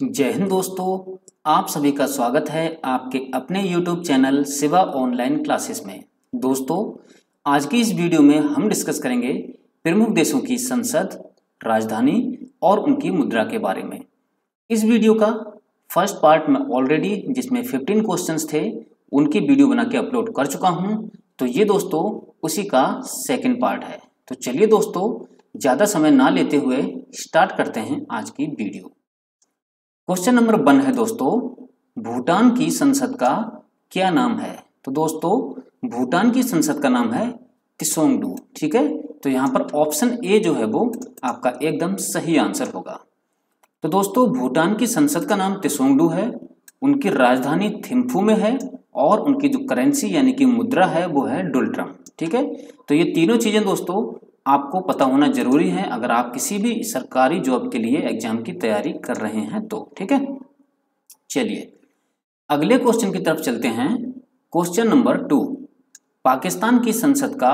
जय हिंद दोस्तों, आप सभी का स्वागत है आपके अपने YouTube चैनल सिवा ऑनलाइन क्लासेस में। दोस्तों, आज की इस वीडियो में हम डिस्कस करेंगे प्रमुख देशों की संसद, राजधानी और उनकी मुद्रा के बारे में। इस वीडियो का फ़र्स्ट पार्ट में ऑलरेडी जिसमें 15 क्वेश्चंस थे, उनकी वीडियो बना के अपलोड कर चुका हूँ। तो ये दोस्तों, उसी का सेकेंड पार्ट है। तो चलिए दोस्तों, ज़्यादा समय ना लेते हुए स्टार्ट करते हैं आज की वीडियो क्वेश्चन नंबर वन है दोस्तों, भूटान की संसद का क्या नाम है? तो दोस्तों, भूटान की संसद का नाम है तिसोंगडू ठीक है? तो यहाँ पर ऑप्शन ए जो है वो आपका एकदम सही आंसर होगा। तो दोस्तों, भूटान की संसद का नाम तिसोंगडू है, उनकी राजधानी थिम्फू में है और उनकी जो करेंसी यानी कि मुद्रा है वो है डुलट्रम, ठीक है? तो ये तीनों चीज़ें दोस्तों आपको पता होना ज़रूरी है, अगर आप किसी भी सरकारी जॉब के लिए एग्ज़ाम की तैयारी कर रहे हैं तो ठीक है? चलिए, अगले क्वेश्चन की तरफ़ चलते हैं। क्वेश्चन नंबर टू पाकिस्तान की संसद का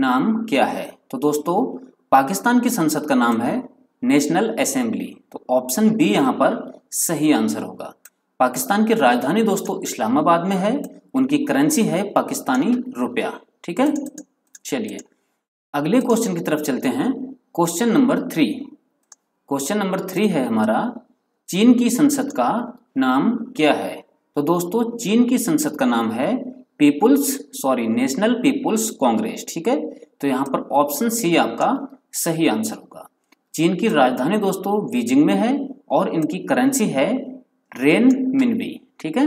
नाम क्या है? तो दोस्तों, पाकिस्तान की संसद का नाम है नेशनल असेंबली तो ऑप्शन बी यहाँ पर सही आंसर होगा। पाकिस्तान की राजधानी दोस्तों इस्लामाबाद में है, उनकी करेंसी है पाकिस्तानी रुपया, ठीक है? चलिए अगले क्वेश्चन की तरफ़ चलते हैं। Question number three question number three है हमारा, चीन की संसद का नाम क्या है? तो दोस्तों, चीन की संसद का नाम है people's sorry national people's congress ठीक है? तो यहाँ पर ऑप्शन सी आपका सही आंसर होगा। चीन की राजधानी दोस्तों बीजिंग में है और इनकी करेंसी है रेन मिनबी ठीक है?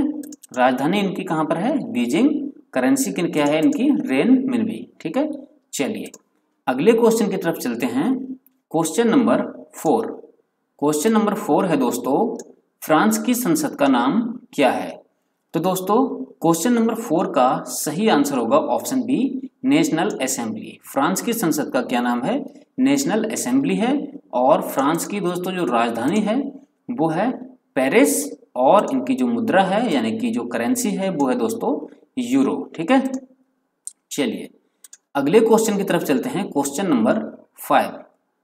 राजधानी इनकी कहाँ पर है? बीजिंग करेंसी क्या है इनकी? रेन मिनबी ठीक है? चलिए। अगले क्वेश्चन की तरफ़ चलते हैं। Question number four question number four है दोस्तों, फ्रांस की संसद का नाम क्या है? तो दोस्तों क्वेश्चन नंबर फोर का सही आंसर होगा option B national assembly France की संसद का क्या नाम है? नेशनल असेंबली है। और फ्रांस की दोस्तों जो राजधानी है, वो है पेरिस और इनकी जो मुद्रा है, यानी कि जो करेंसी है, वो है दोस्तों यूरो ठीक है? चलिए। अगले क्वेश्चन की तरफ़ चलते हैं question number five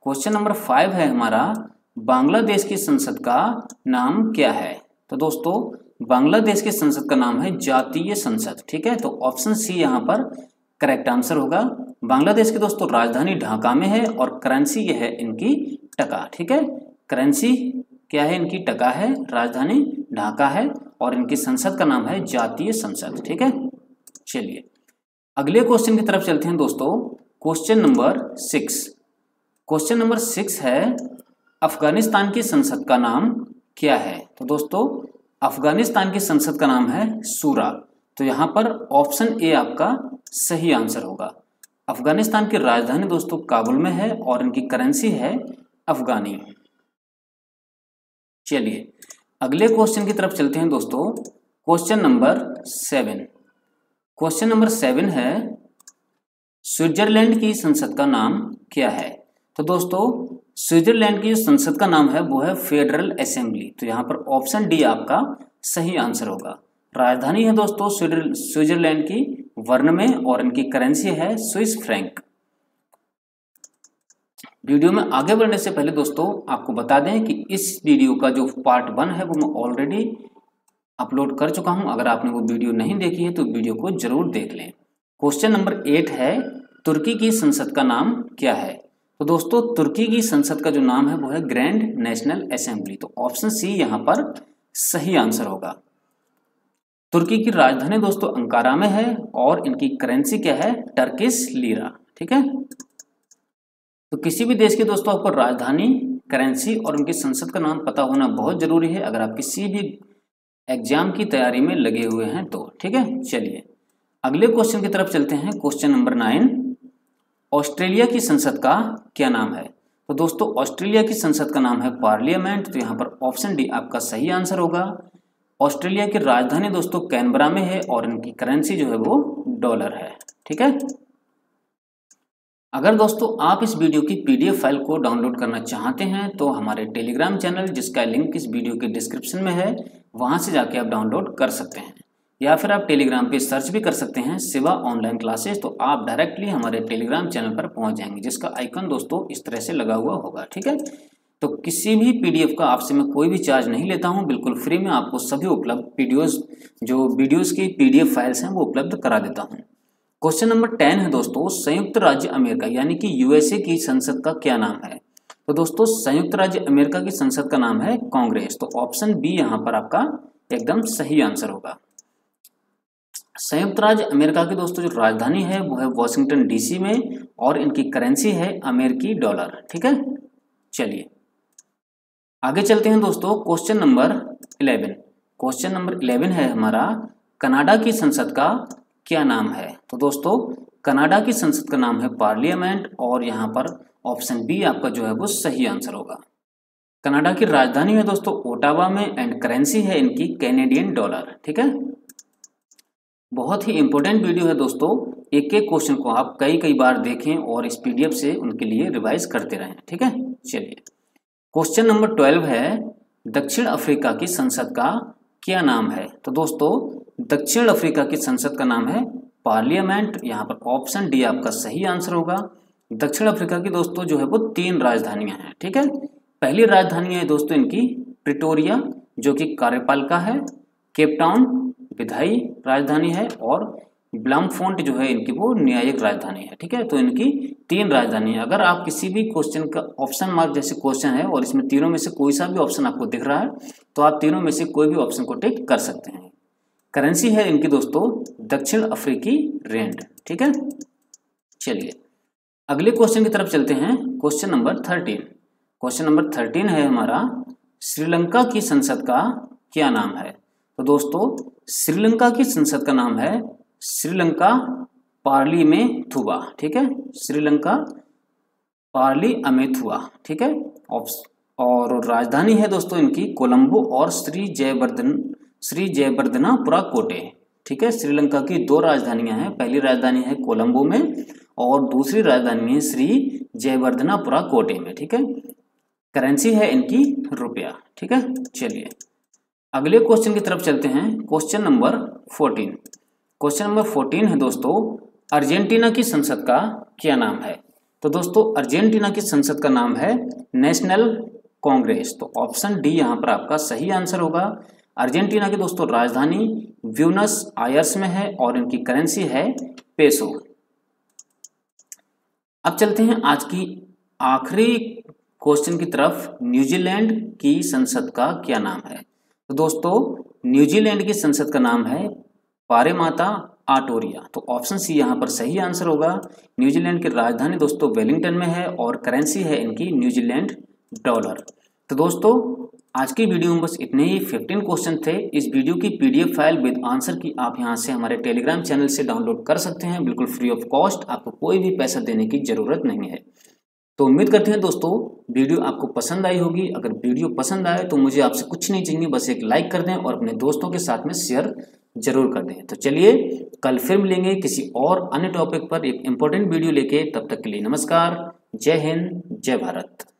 question number five है हमारा, बांग्लादेश की संसद का नाम क्या है? तो दोस्तों, बांग्लादेश की संसद का नाम है जातीय संसद, ठीक है? तो ऑप्शन सी यहाँ पर करेक्ट आंसर होगा। बांग्लादेश की दोस्तों, राजधानी ढाका में है और करेंसी यह है इनकी टका, ठीक है? करेंसी क्या है? इनकी टका है, राजधानी ढाका है और इनकी संसद का नाम है जातीय संसद, ठीक है? चलिए अगले क्वेश्चन की तरफ़ चलते हैं दोस्तों। Question number six question number six है, अफ़गानिस्तान की संसद का नाम क्या है? तो दोस्तों, अफ़गानिस्तान की संसद का नाम है सूरा। तो यहाँ पर ऑप्शन ए आपका सही आंसर होगा। अफ़गानिस्तान की राजधानी दोस्तों काबुल में है और इनकी करेंसी है अफगानी। चलिए, अगले क्वेश्चन की तरफ़ चलते हैं दोस्तों। Question number seven question number seven है स्विट्जरलैंड की संसद का नाम क्या है? तो दोस्तों स्विट्जरलैंड की संसद का नाम है, वो है फेडरल असेंबली तो यहाँ पर ऑप्शन डी आपका सही आंसर होगा। राजधानी है दोस्तों स्विट्जरलैंड की, वर्ण में, और इनकी करेंसी है स्विस फ्रैंक वीडियो में आगे बढ़ने से पहले दोस्तों, आपको बता दें कि इस वीडियो का जो पार्ट वन है, वो मैं ऑलरेडी अपलोड कर चुका हूँ। अगर आपने वो वीडियो नहीं देखी है तो वीडियो को ज़रूर देख लें। क्वेश्चन नंबर एट है, तुर्की की संसद का नाम क्या है? तो दोस्तों, तुर्की की संसद का जो नाम है, वो है ग्रैंड नेशनल असेंबली। तो ऑप्शन सी यहाँ पर सही आंसर होगा। तुर्की की राजधानी दोस्तों, अंकारा में है और इनकी करेंसी क्या है? Turkish lira. ठीक है? तो किसी भी देश के दोस्तों, आपको राजधानी, करेंसी और उनकी संसद का नाम पता होना बहुत ज़रूरी है। अगर आप किसी भी एग्ज़ाम की तैयारी में लगे हुए हैं तो ठीक है? चलिए, अगले क्वेश्चन की तरफ़ चलते हैं, क्वेश्चन नंबर नाइन। ऑस्ट्रेलिया की संसद का क्या नाम है? तो दोस्तों, ऑस्ट्रेलिया की संसद का नाम है पार्लियामेंट तो यहाँ पर ऑप्शन डी आपका सही आंसर होगा। ऑस्ट्रेलिया की राजधानी दोस्तों, कैनबरा में है और इनकी करेंसी जो है वो डॉलर है, ठीक है? अगर दोस्तों आप इस वीडियो की पीडीएफ फ़ाइल को डाउनलोड करना चाहते हैं तो हमारे टेलीग्राम चैनल जिसका लिंक इस वीडियो के डिस्क्रिप्शन में है, वहाँ से जाके आप डाउनलोड कर सकते हैं। या फिर आप टेलीग्राम पे सर्च भी कर सकते हैं, सिवा ऑनलाइन क्लासेस तो आप डायरेक्टली हमारे टेलीग्राम चैनल पर पहुँच जाएँगे, जिसका आइकन दोस्तों इस तरह से लगा हुआ होगा, ठीक है? तो किसी भी पीडीएफ का आपसे मैं कोई भी चार्ज नहीं लेता हूँ, बिल्कुल फ्री में आपको सभी उपलब्ध वीडियोस जो वीडियोस की पीडीएफ फाइल्स हैं, वो उपलब्ध करा देता हूँ। क्वेश्चन नंबर टेन है दोस्तों, संयुक्त राज्य अमेरिका, यानी कि यूएसए की संसद का क्या नाम है? तो दोस्तों, संयुक्त राज्य अमेरिका की संसद का नाम है कांग्रेस। तो ऑप्शन बी यहाँ पर आपका एकदम सही आंसर होगा। संयुक्त राज्य अमेरिका की दोस्तों, जो राजधानी है, वो है वॉशिंगटन डीसी में और इनकी करेंसी है अमेरिकी डॉलर ठीक है? चलिए। आगे चलते हैं दोस्तों question number eleven question number eleven है हमारा कनाडा की संसद का क्या नाम है? तो दोस्तों, कनाडा की संसद का नाम है पार्लियामेंट और यहाँ पर ऑप्शन बी आपका जो है वो सही आंसर होगा। कनाडा की राजधानी है दोस्तों ओटावा में एंड करेंसी है इनकी कैनेडियन डॉलर ठीक है? बहुत ही इंपॉर्टेंट वीडियो है दोस्तों। एक एक क्वेश्चन को आप कई कई बार देखें और इस पीडीएफ से उनके लिए रिवाइज करते रहें, ठीक है? चलिए। क्वेश्चन नंबर ट्वेल्व है, दक्षिण अफ्रीका की संसद का क्या नाम है? तो दोस्तों दक्षिण अफ्रीका की संसद का नाम है पार्लियामेंट। यहाँ पर ऑप्शन डी आपका सही आंसर होगा। दक्षिण अफ्रीका की दोस्तों जो है वो तीन राजधानियाँ हैं, ठीक है? पहली राजधानी है दोस्तों इनकी प्रिटोरिया, जो कि कार्यपालिका है। केपटाउन विधायी राजधानी है और ब्लमफोंट जो है इनकी वो न्यायिक राजधानी है, ठीक है? तो इनकी तीन राजधानी है। अगर आप किसी भी क्वेश्चन का ऑप्शन मार्क जैसे क्वेश्चन है और इसमें तीनों में से कोई सा भी ऑप्शन आपको दिख रहा है तो आप तीनों में से कोई भी ऑप्शन को टिक कर सकते हैं। करेंसी है इनकी दोस्तों, दक्षिण अफ्रीकी रेंड, ठीक है? चलिए, अगले क्वेश्चन की तरफ़ चलते हैं, question number thirteen. Question number thirteen है हमारा, श्रीलंका की संसद का क्या नाम है? तो दोस्तों, श्रीलंका की संसद का नाम है श्रीलंका पार्ली में थुआ ठीक है? श्रीलंका पार्ली अमेथुआ ठीक है? और राजधानी है दोस्तों इनकी कोलंबो और श्री जयवर्धन श्री जयवर्धनापुरा कोटे। ठीक है, श्रीलंका की दो राजधानियाँ हैं। पहली राजधानी है कोलंबो में और दूसरी राजधानी है श्री जयवर्धनापुरा कोटे में। ठीक है करेंसी है इनकी रुपया। ठीक है, चलिए, अगले क्वेश्चन की तरफ़ चलते हैं। Question number fourteen question number fourteen है दोस्तों, अर्जेंटीना की संसद का क्या नाम है? तो दोस्तों, अर्जेंटीना की संसद का नाम है नेशनल कांग्रेस तो ऑप्शन डी यहाँ पर आपका सही आंसर होगा। अर्जेंटीना की दोस्तों राजधानी व्यूनस आयर्स में है और इनकी करेंसी है पेसो। अब चलते हैं आज की आखिरी क्वेश्चन की तरफ़। न्यूजीलैंड की संसद का क्या नाम है? तो दोस्तों, न्यूजीलैंड की संसद का नाम है पारे माता आटोरिया। तो ऑप्शन सी यहाँ पर सही आंसर होगा। न्यूजीलैंड की राजधानी दोस्तों वेलिंगटन में है और करेंसी है इनकी न्यूजीलैंड डॉलर। तो दोस्तों आज की वीडियो में बस इतने ही। 15 क्वेश्चन थे। इस वीडियो की पीडीएफ फ़ाइल विद आंसर की आप यहाँ से हमारे टेलीग्राम चैनल से डाउनलोड कर सकते हैं। बिल्कुल फ्री ऑफ़ कॉस्ट आपको कोई भी पैसा देने की ज़रूरत नहीं है। तो उम्मीद करते हैं दोस्तों, वीडियो आपको पसंद आई होगी। अगर वीडियो पसंद आए तो मुझे आपसे कुछ नहीं चाहिए, बस एक लाइक कर दें और अपने दोस्तों के साथ में शेयर ज़रूर कर दें। तो चलिए, कल फिर मिलेंगे किसी और अन्य टॉपिक पर एक इम्पोर्टेंट वीडियो लेके। तब तक के लिए नमस्कार। जय हिंद, जय भारत।